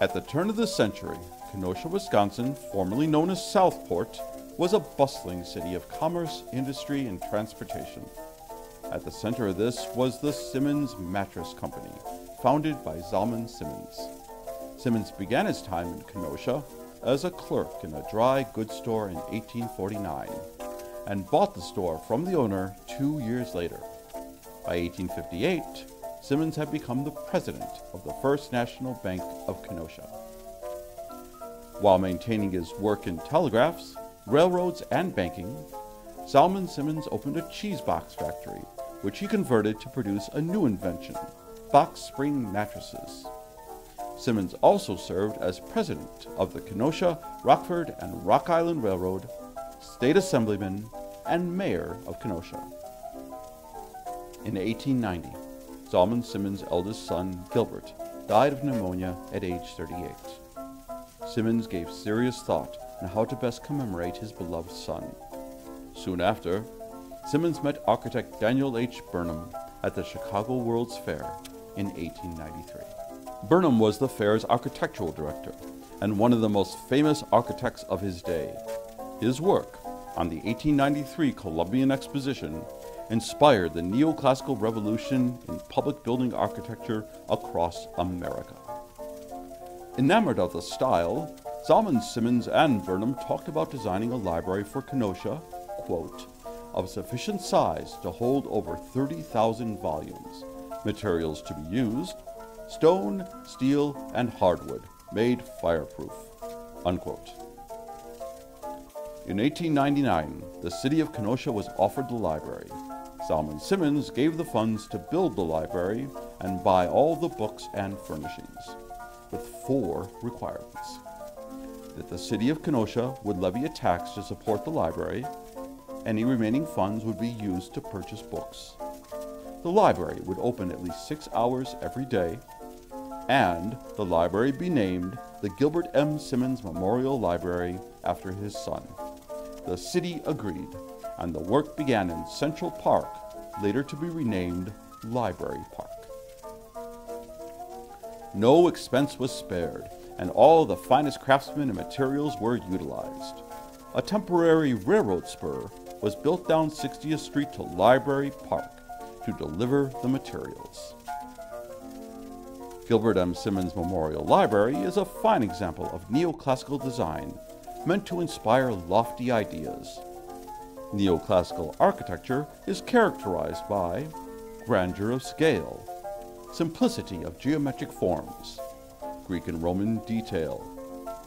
At the turn of the century, Kenosha, Wisconsin, formerly known as Southport, was a bustling city of commerce, industry, and transportation. At the center of this was the Simmons Mattress Company, founded by Zalman Simmons. Simmons began his time in Kenosha as a clerk in a dry goods store in 1849 and bought the store from the owner two years later. By 1858, Simmons had become the president of the First National Bank of Kenosha. While maintaining his work in telegraphs, railroads, and banking, Zalman Simmons opened a cheese box factory, which he converted to produce a new invention box spring mattresses. Simmons also served as president of the Kenosha, Rockford, and Rock Island Railroad, state assemblyman, and mayor of Kenosha. In 1890, Zalman Simmons' eldest son, Gilbert, died of pneumonia at age 38. Simmons gave serious thought on how to best commemorate his beloved son. Soon after, Simmons met architect Daniel H. Burnham at the Chicago World's Fair in 1893. Burnham was the fair's architectural director and one of the most famous architects of his day. His work on the 1893 Columbian Exposition inspired the neoclassical revolution in public building architecture across America. Enamored of the style, Zalman Simmons and Burnham talked about designing a library for Kenosha, quote, of sufficient size to hold over 30,000 volumes, materials to be used, stone, steel, and hardwood, made fireproof, unquote. In 1899, the city of Kenosha was offered the library. Zalman Simmons gave the funds to build the library and buy all the books and furnishings, with four requirements that the city of Kenosha would levy a tax to support the library. Any remaining funds would be used to purchase books. The library would open at least six hours every day, and the library be named the Gilbert M. Simmons Memorial Library after his son. The city agreed, and the work began in Central Park, later to be renamed Library Park. No expense was spared and all the finest craftsmen and materials were utilized. A temporary railroad spur was built down 60th Street to Library Park to deliver the materials. Gilbert M. Simmons Memorial Library is a fine example of neoclassical design meant to inspire lofty ideas. Neoclassical architecture is characterized by grandeur of scale, simplicity of geometric forms, Greek and Roman detail,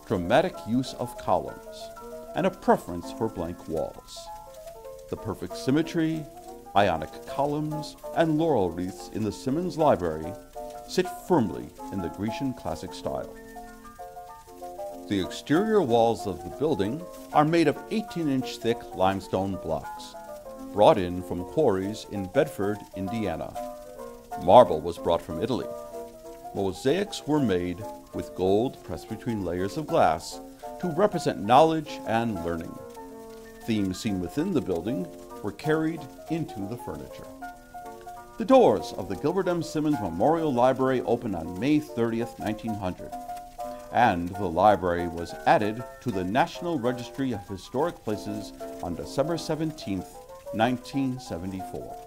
dramatic use of columns, and a preference for blank walls. The perfect symmetry, ionic columns, and laurel wreaths in the Simmons Library sit firmly in the Grecian classic style. The exterior walls of the building are made of 18 inch thick limestone blocks, brought in from quarries in Bedford, Indiana. Marble was brought from Italy mosaics were made with gold pressed between layers of glass to represent knowledge and learning. Themes seen within the building were carried into the furniture. The doors of the Gilbert M. Simmons Memorial Library opened on May 30, 1900, and the library was added to the National Registry of Historic Places on December 17th, 1974.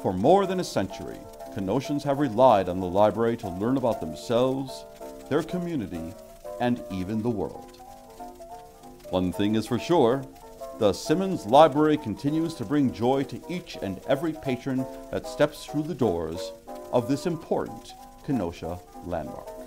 For more than a century, Kenoshans have relied on the library to learn about themselves, their community, and even the world. One thing is for sure the Simmons Library continues to bring joy to each and every patron that steps through the doors of this important Kenosha landmark.